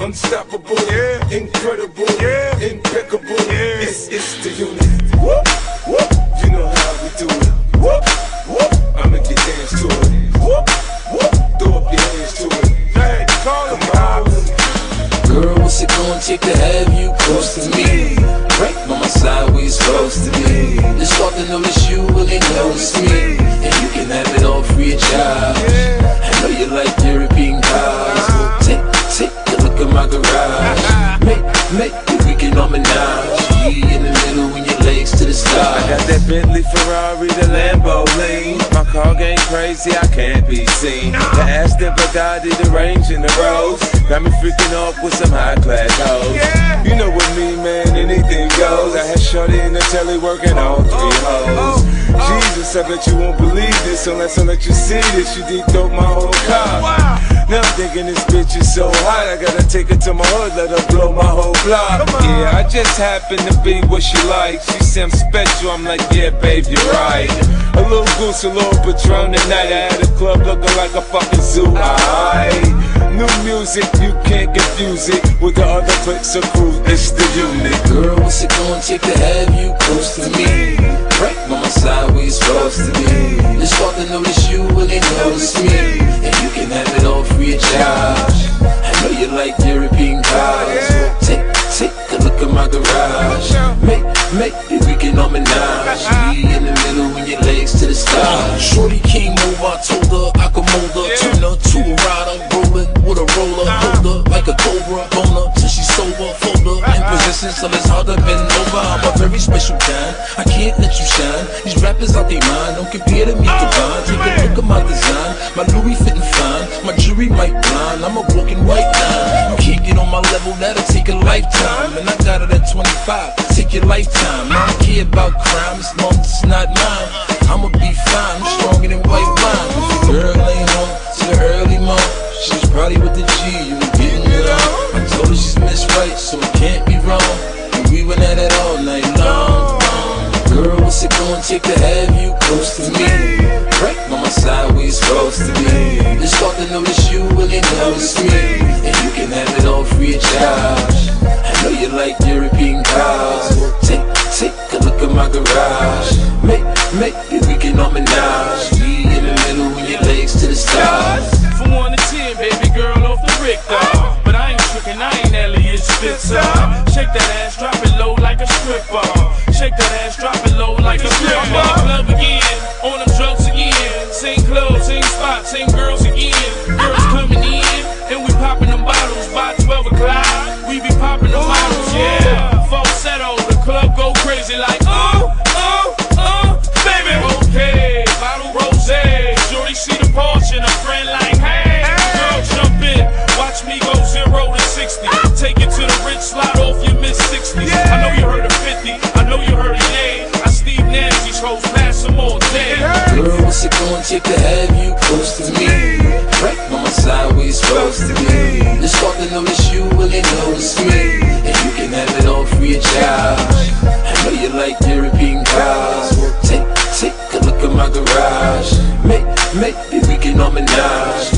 unstoppable, Yeah. incredible, Yeah. impeccable. Yeah. It's it's the unit. Whoop, whoop. You know how we do it. Whoop, whoop. I'ma get dance to it. Whoop, whoop. Throw up your hands to it. Hey, call him, on. Girl, what's it gonna take to have you close to me? Right by my side, we supposed to be. They start to notice you they notice me. Make, make the weekend on menage. We in the middle when your legs to the sky. I got that Bentley, Ferrari, the Lambo lean. My car game crazy, I can't be seen. The Aston Bugatti, the Range and the Rolls. Got me freaking off with some high class hoes. You know what me, man, anything goes. I had Shorty in the telly working I bet you won't believe this unless I let you see this. You deep throat my whole car. Now I'm thinking this bitch is so hot, I gotta take her to my hood, let her blow my whole block. Yeah, I just happen to be what she likes. She said I'm special, I'm like, yeah, babe, you're right. A little goose, a little Patron tonight. I had a club looking like a fucking zoo. Aight. New music, you can't confuse it with the other clicks of crew. It's the unit. Girl, what's it gonna take to have you close to me? Right by my side, we supposed to be. They start to notice you when they notice me. And you can have it all free of charge. I know you like European cars. Take, take a look at my garage. Make, make the weekend on menage. We in the middle when your legs to the stars. Shorty came over, I told I can't let you shine. These rappers out they mind. Don't compare to me, divine. Take a look at my design. My Louis fitting fine. My jewelry might blind. I'm a walking white line. You can't get on my level, that'll take a lifetime. And I got it at 25. Take your lifetime. I don't care about crime as long take to have you close to me? Right by my side, we supposed to be. They start to notice you when they notice me. And you can have it all free of charge. I know you like European cars. Take, take a look at my garage. Make, make the weekend on menage. We in the middle when your legs to the stars. From one to ten, baby girl off the Richter. But I ain't tricking, I ain't Eliot Spitzer. Shake that ass, drop it low like a stripper. Shake that ass, drop it like a stripper. I'm in the club again, on them drugs again. Same club, same spot, same girls again. Girls coming in, and we popping them bottles by 12 o'clock. We be popping them bottles, yeah. Falsetto, the club go crazy like, oh, oh, oh, baby. Okay, bottle rose. Shorty see the Porsche and a friend my garage. Maybe we can all.